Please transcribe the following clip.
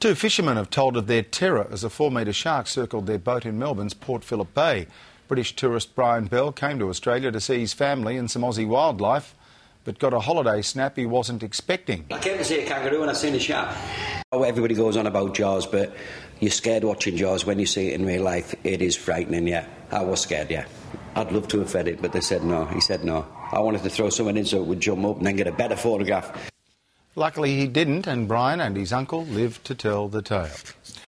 Two fishermen have told of their terror as a four metre shark circled their boat in Melbourne's Port Phillip Bay. British tourist Brian Bell came to Australia to see his family and some Aussie wildlife, but got a holiday snap he wasn't expecting. I came to see a kangaroo and I seen a shark. Oh, everybody goes on about Jaws, but you're scared watching Jaws when you see it in real life. It is frightening, yeah. I was scared, yeah. I'd love to have fed it, but they said no. He said no. I wanted to throw someone in so it would jump up and then get a better photograph. Luckily, he didn't, and Brian and his uncle lived to tell the tale.